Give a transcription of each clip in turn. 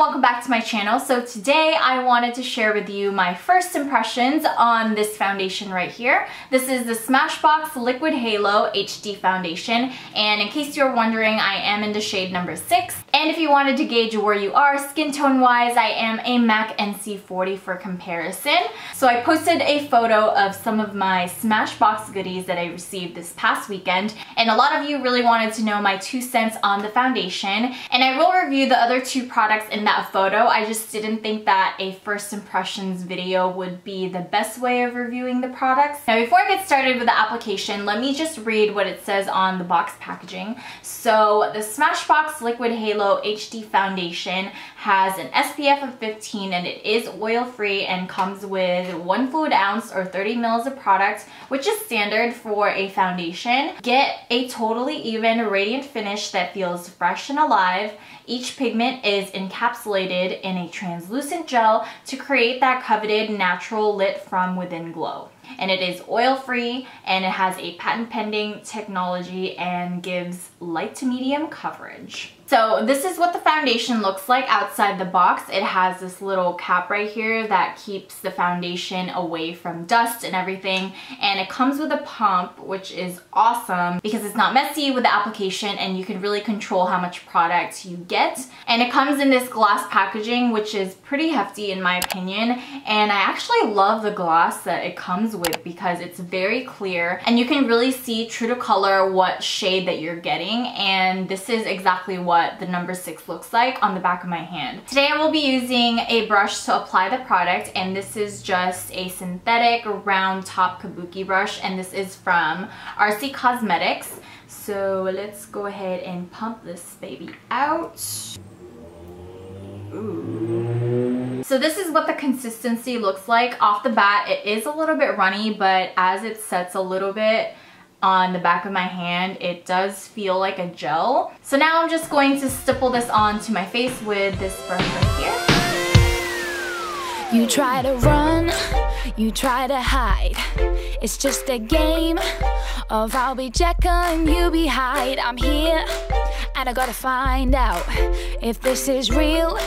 welcome back to my channel. So today I wanted to share with you my first impressions on this foundation right here. This is the Smashbox Liquid Halo HD Foundation and in case you're wondering I am in the shade number 6 and if you wanted to gauge where you are skin tone wise I am a MAC NC40 for comparison. So I posted a photo of some of my Smashbox goodies that I received this past weekend and a lot of you really wanted to know my two cents on the foundation and I will review the other two products in that photo. I just didn't think that a first impressions video would be the best way of reviewing the products. Now before I get started with the application, let me just read what it says on the box packaging. So the Smashbox Liquid Halo HD Foundation has an SPF of 15 and it is oil free and comes with one fluid ounce or 30 mils of product, which is standard for a foundation. Get a totally even radiant finish that feels fresh and alive. Each pigment is encapsulated in a translucent gel to create that coveted natural lit from within glow and it is oil free and it has a patent pending technology and gives light to medium coverage. So this is what the foundation looks like outside the box. It has this little cap right here that keeps the foundation away from dust and everything. And it comes with a pump, which is awesome because it's not messy with the application and you can really control how much product you get. And it comes in this glass packaging, which is pretty hefty in my opinion. And I actually love the glass that it comes with because it's very clear and you can really see true to color what shade that you're getting. And this is exactly what what the number six looks like on the back of my hand. Today I will be using a brush to apply the product and this is just a synthetic round top kabuki brush and this is from RC Cosmetics. So let's go ahead and pump this baby out. Ooh. So this is what the consistency looks like. Off the bat, it is a little bit runny, but as it sets a little bit, on the back of my hand, it does feel like a gel. So now I'm just going to stipple this onto my face with this brush right here. You try to run, you try to hide. It's just a game of I'll be Jekyll and you be Hyde. I'm here and I gotta find out if this is real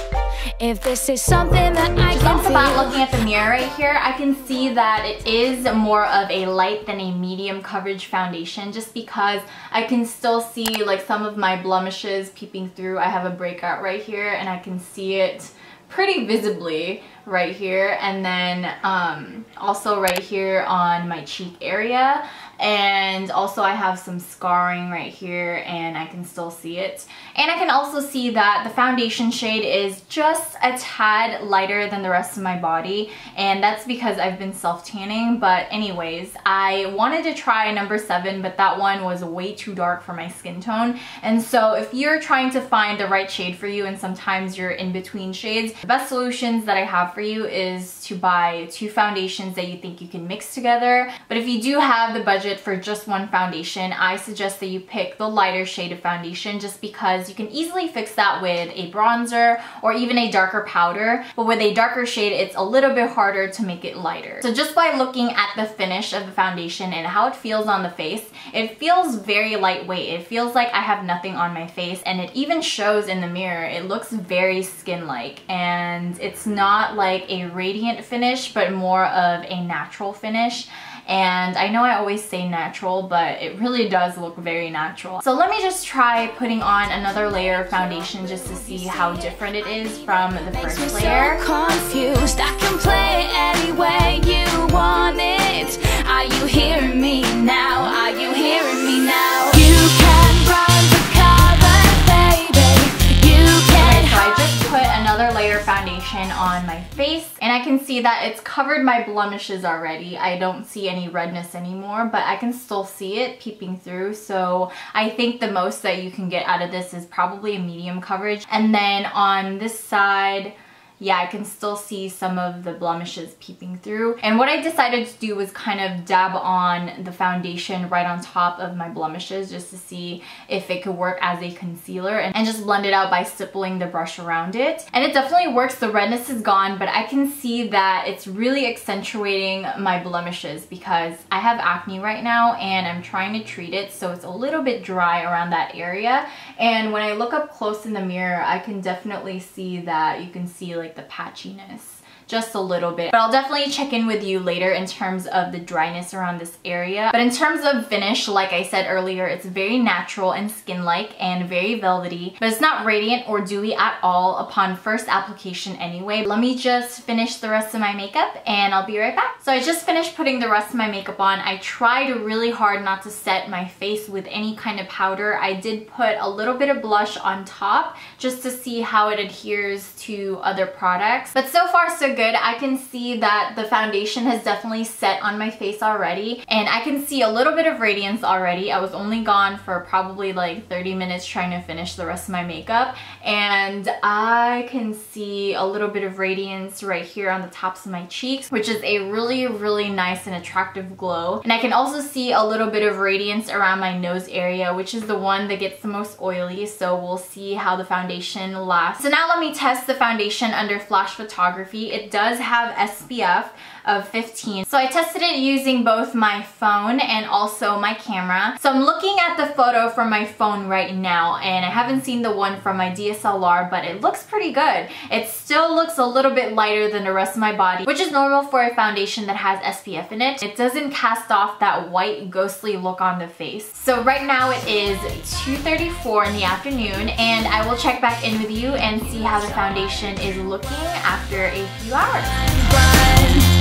if this is something that I can feel. About looking at the mirror right here, I can see that it is more of a light than a medium coverage foundation just because I can still see like some of my blemishes peeping through. I have a breakout right here and I can see it pretty visibly right here. And then um, also right here on my cheek area and also I have some scarring right here and I can still see it. And I can also see that the foundation shade is just a tad lighter than the rest of my body. And that's because I've been self tanning but anyways I wanted to try number seven but that one was way too dark for my skin tone. And so if you're trying to find the right shade for you and sometimes you're in between shades the best solutions that I have for you is to buy two foundations that you think you can mix together. But if you do have the budget budget for just one foundation, I suggest that you pick the lighter shade of foundation just because you can easily fix that with a bronzer or even a darker powder. But with a darker shade, it's a little bit harder to make it lighter. So just by looking at the finish of the foundation and how it feels on the face, it feels very lightweight. It feels like I have nothing on my face and it even shows in the mirror. It looks very skin-like and it's not like a radiant finish, but more of a natural finish and I know I always say natural but it really does look very natural. So let me just try putting on another layer of foundation just to see how different it is from the first layer. confused. I can play any way you want it. Are you hearing me now? Are you hearing me now? You can run for cover, baby. You can okay, so I just put another layer of foundation on my face I can see that it's covered my blemishes already. I don't see any redness anymore, but I can still see it peeping through. So I think the most that you can get out of this is probably a medium coverage. And then on this side, yeah, I can still see some of the blemishes peeping through. And what I decided to do was kind of dab on the foundation right on top of my blemishes just to see if it could work as a concealer and, and just blend it out by stippling the brush around it. And it definitely works. The redness is gone, but I can see that it's really accentuating my blemishes because I have acne right now and I'm trying to treat it so it's a little bit dry around that area. And when I look up close in the mirror, I can definitely see that you can see like the patchiness just a little bit. But I'll definitely check in with you later in terms of the dryness around this area. But in terms of finish, like I said earlier, it's very natural and skin-like and very velvety, but it's not radiant or dewy at all upon first application anyway. Let me just finish the rest of my makeup and I'll be right back. So I just finished putting the rest of my makeup on. I tried really hard not to set my face with any kind of powder. I did put a little bit of blush on top just to see how it adheres to other products. But so far so good. I can see that the foundation has definitely set on my face already and I can see a little bit of radiance already. I was only gone for probably like 30 minutes trying to finish the rest of my makeup and I can see a little bit of radiance right here on the tops of my cheeks which is a really really nice and attractive glow and I can also see a little bit of radiance around my nose area which is the one that gets the most oily so we'll see how the foundation lasts. So now let me test the foundation under flash photography. It does have SPF of 15. So I tested it using both my phone and also my camera. So I'm looking at the photo from my phone right now and I haven't seen the one from my DSLR but it looks pretty good. It still looks a little bit lighter than the rest of my body which is normal for a foundation that has SPF in it. It doesn't cast off that white ghostly look on the face. So right now it is 2.34 in the afternoon and I will check back in with you and see how the foundation is looking after a few hours.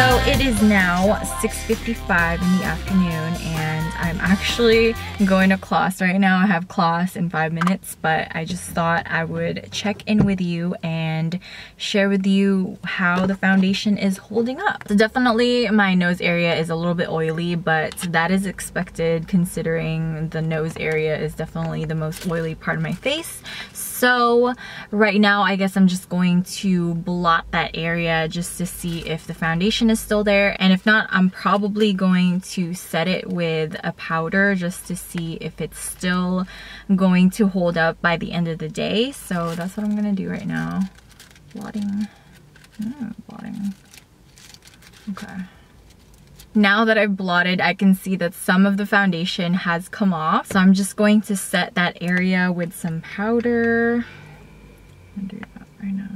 So it is now 6.55 in the afternoon and I'm actually going to class right now. I have class in five minutes, but I just thought I would check in with you and share with you how the foundation is holding up. So definitely my nose area is a little bit oily, but that is expected considering the nose area is definitely the most oily part of my face. So right now, I guess I'm just going to blot that area just to see if the foundation is still there. And if not, I'm probably going to set it with a powder just to see if it's still going to hold up by the end of the day. So that's what I'm gonna do right now. Blotting, mm, blotting, okay. Now that I've blotted, I can see that some of the foundation has come off. So I'm just going to set that area with some powder. do that right now.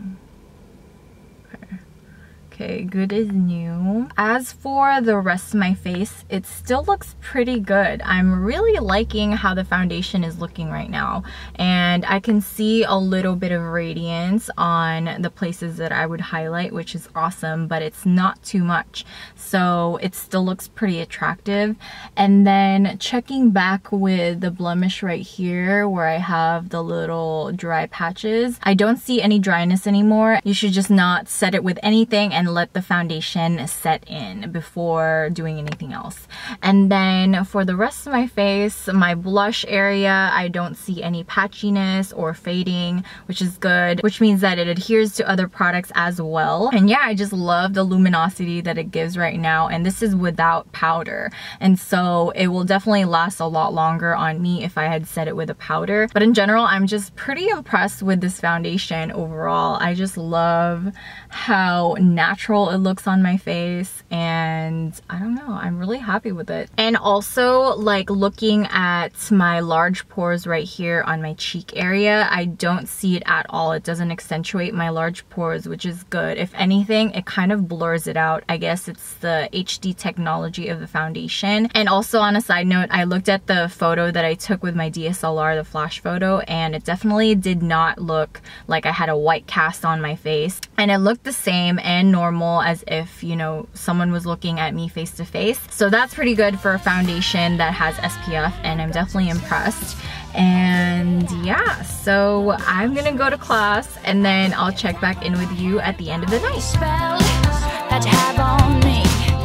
Okay, good is new. As for the rest of my face, it still looks pretty good. I'm really liking how the foundation is looking right now. And I can see a little bit of radiance on the places that I would highlight, which is awesome, but it's not too much. So it still looks pretty attractive. And then checking back with the blemish right here where I have the little dry patches, I don't see any dryness anymore. You should just not set it with anything and let the foundation set in before doing anything else. And then for the rest of my face, my blush area, I don't see any patchiness or fading, which is good, which means that it adheres to other products as well. And yeah, I just love the luminosity that it gives right now. And this is without powder. And so it will definitely last a lot longer on me if I had set it with a powder. But in general, I'm just pretty impressed with this foundation overall. I just love how natural it looks on my face and I don't know I'm really happy with it. And also like looking at my large pores right here on my cheek area I don't see it at all. It doesn't accentuate my large pores which is good. If anything it kind of blurs it out. I guess it's the HD technology of the foundation. And also on a side note I looked at the photo that I took with my DSLR the flash photo and it definitely did not look like I had a white cast on my face. And it looked the same and normal as if, you know, someone was looking at me face to face. So that's pretty good for a foundation that has SPF and I'm definitely impressed. And yeah, so I'm gonna go to class and then I'll check back in with you at the end of the night.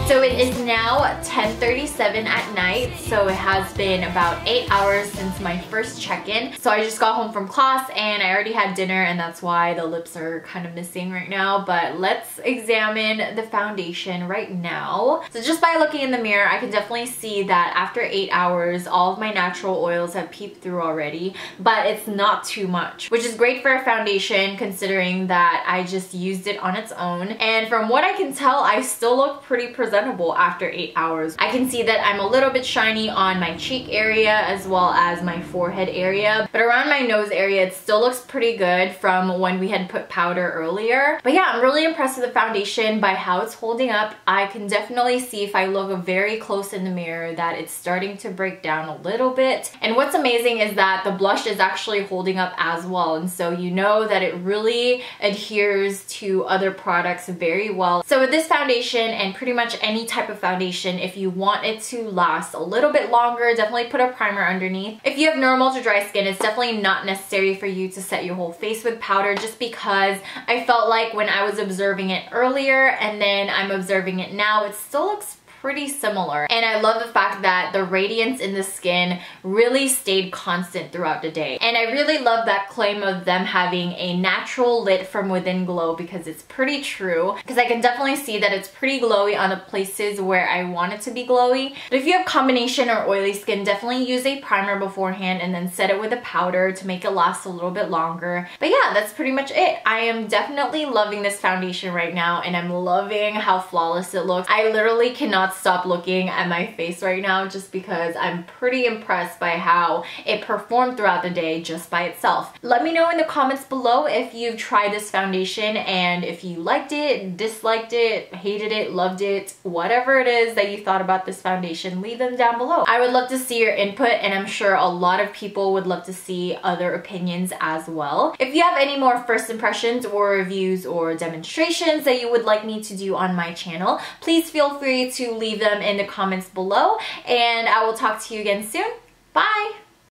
So it is now 10.37 at night, so it has been about 8 hours since my first check-in. So I just got home from class and I already had dinner and that's why the lips are kind of missing right now. But let's examine the foundation right now. So just by looking in the mirror, I can definitely see that after 8 hours, all of my natural oils have peeped through already, but it's not too much, which is great for a foundation considering that I just used it on its own. And from what I can tell, I still look pretty presentable after 8 hours. I can see that I'm a little bit shiny on my cheek area as well as my forehead area, but around my nose area, it still looks pretty good from when we had put powder earlier. But yeah, I'm really impressed with the foundation by how it's holding up. I can definitely see if I look very close in the mirror that it's starting to break down a little bit. And what's amazing is that the blush is actually holding up as well. And so you know that it really adheres to other products very well. So with this foundation and pretty much any type of foundation, if you want it to last a little bit longer, definitely put a primer underneath. If you have normal to dry skin, it's definitely not necessary for you to set your whole face with powder just because I felt like when I was observing it earlier and then I'm observing it now, it still looks pretty similar. And I love the fact that the radiance in the skin really stayed constant throughout the day. And I really love that claim of them having a natural lit from within glow because it's pretty true. Because I can definitely see that it's pretty glowy on the places where I want it to be glowy. But if you have combination or oily skin, definitely use a primer beforehand and then set it with a powder to make it last a little bit longer. But yeah, that's pretty much it. I am definitely loving this foundation right now and I'm loving how flawless it looks. I literally cannot not stop looking at my face right now just because I'm pretty impressed by how it performed throughout the day just by itself. Let me know in the comments below if you've tried this foundation and if you liked it, disliked it, hated it, loved it, whatever it is that you thought about this foundation, leave them down below. I would love to see your input and I'm sure a lot of people would love to see other opinions as well. If you have any more first impressions or reviews or demonstrations that you would like me to do on my channel, please feel free to leave them in the comments below and I will talk to you again soon. Bye!